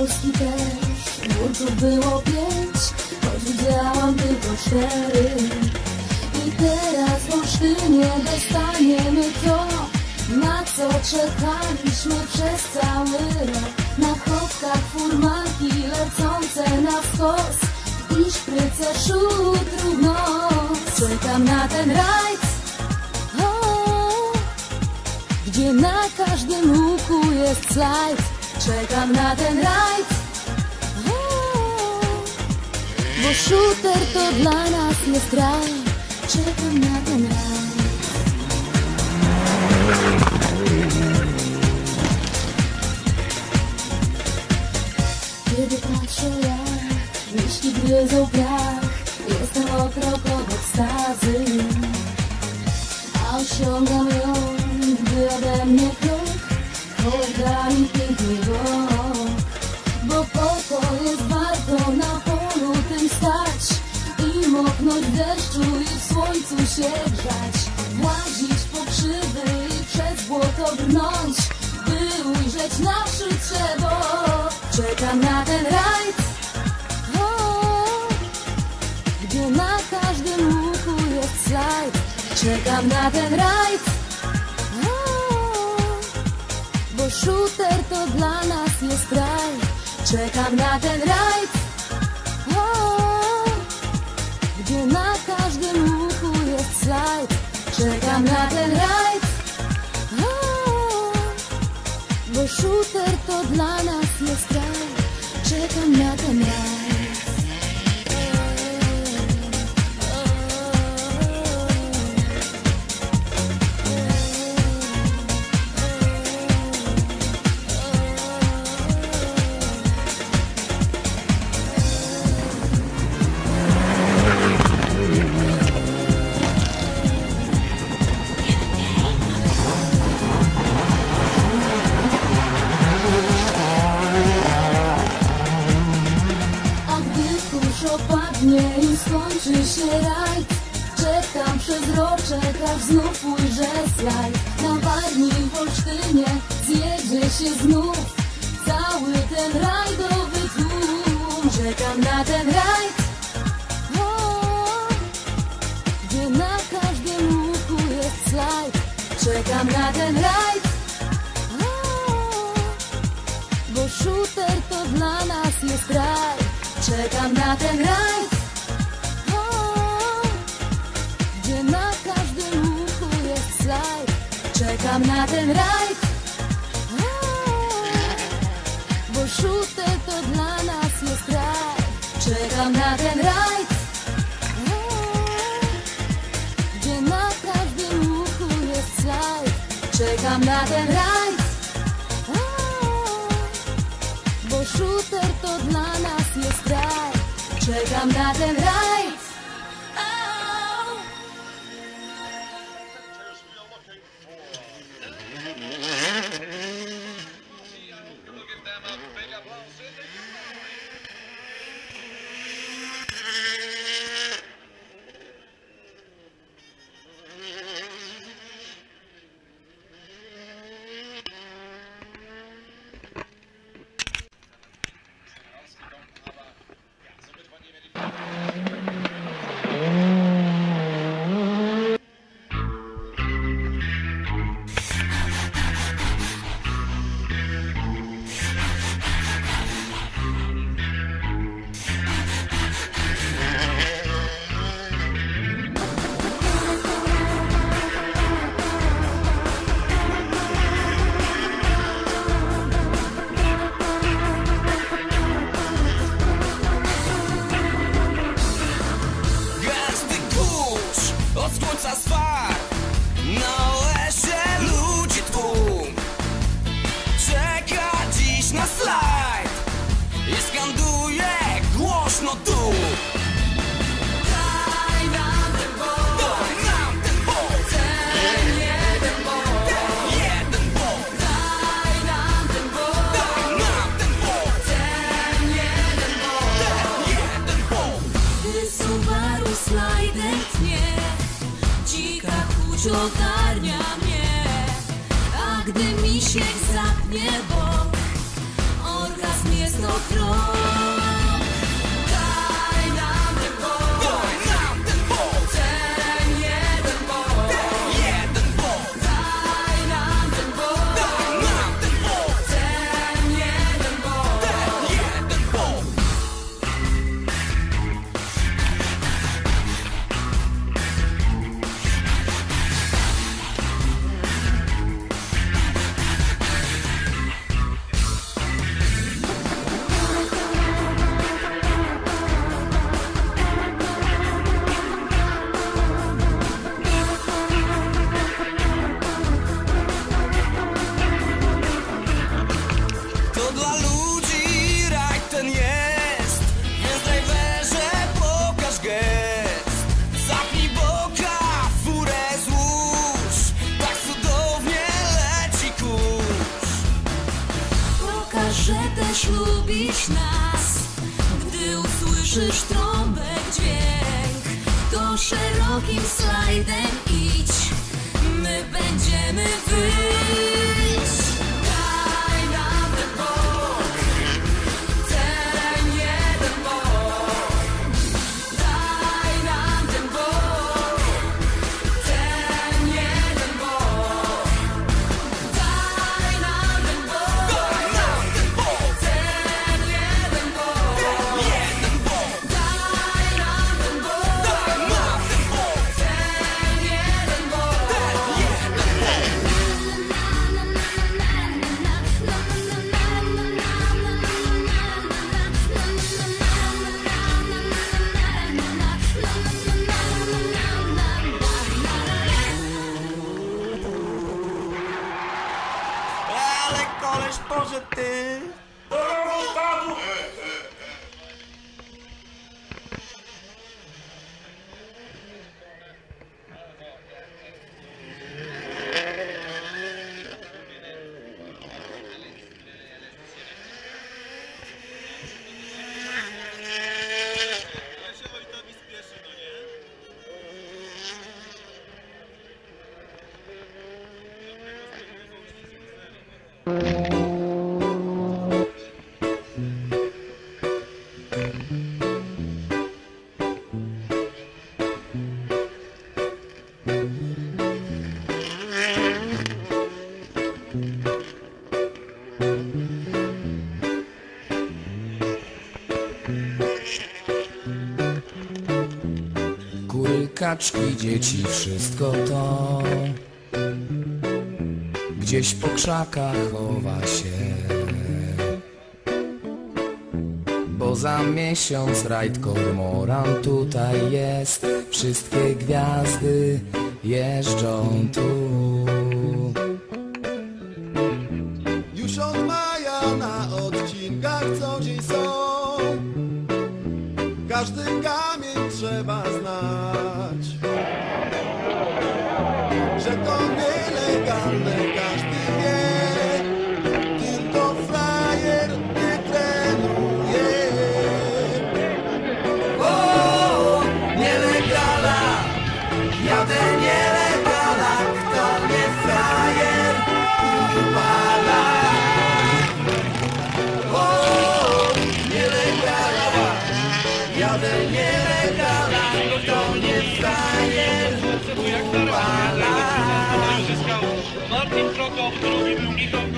Palców było pięć, choć widziałam tylko cztery. I teraz w Olsztynie dostaniemy to, na co czekaliśmy przez cały rok. Na chodkach furmanki lecące na skos i szpryce szutru w nos. Czekam na ten rajd, gdzie na każdym łuku jest slajd. Czekam na ten rajd, bo shooter to dla nas jest raj. Czekam na ten rajd. Kiedy patrzę jak myśli gryzą piach Jestem o krok od ekstazy A osiągam ją, gdy ode mnie krok Bo po to jest warto na polu tym stać I moknąć deszczu i w słońcu się grzać. Włazić po krzywy i przez błoto brnąć By ujrzeć nasze drzewo. Czekam na ten rajd Gdzie na każdym łuku jest slajd. Czekam na ten rajd Shooter to dla nas jest raj. Czekam na ten rajd o, Gdzie na każdym łuku jest slajd. Czekam na ten rajd o, Bo shooter to dla nas jest raj. Czekam na ten rajd znów ujrzę slajd Na Warmii w Olsztynie. Zjedzie się znów Cały ten rajdowy tłum. Czekam na ten rajd Gdzie na każdym łuku jest slajd. Czekam na ten rajd bo shooter to dla nas jest raj. Czekam na ten rajd, Czekam na ten rajd, bo shooter to dla nas jest raj. Czekam na ten rajd, gdzie na każdym łuku jest slajd. Czekam na ten rajd. Bo shooter to dla nas jest raj Czekam na ten rajd ogarnia mnie A gdy misiek zapnie bok Orgazm jest okropny lubisz nas Gdy usłyszysz trąbek dźwięk. To szerokim slajdem idź. My będziemy kaczki, dzieci, wszystko to Gdzieś po krzakach chowa się. Bo za miesiąc rajd kormoran tutaj jest. Wszystkie gwiazdy jeżdżą tu. Już od maja na odcinkach co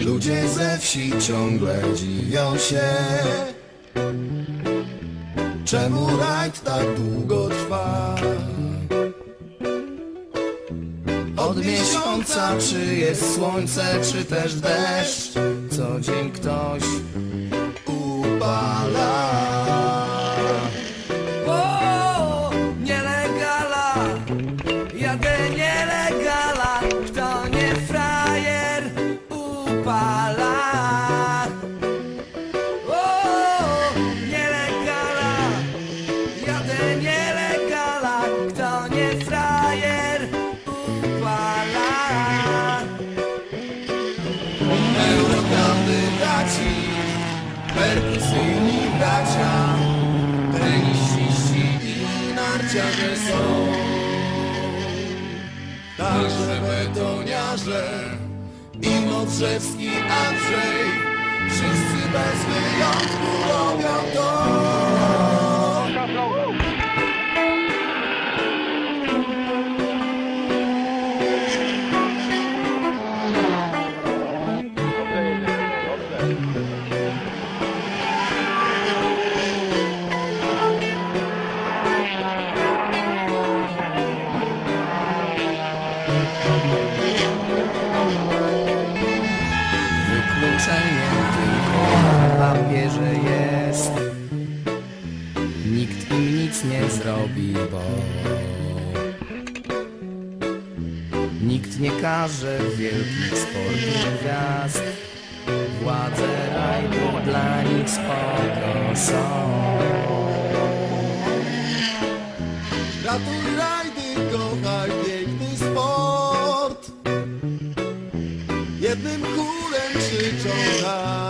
Ludzie ze wsi ciągle dziwią się Czemu rajd tak długo trwa Od miesiąca, czy jest słońce, czy też deszcz, co dzień ktoś upala. Także betoniarze i Modrzewski Andrzej Wszyscy bez wyjątku robią to Każe wielkich sportów gwiazd Władze rajdu dla nich spoko są Ratuj rajdy, kochaj piękny sport. Jednym chórem krzyczą tak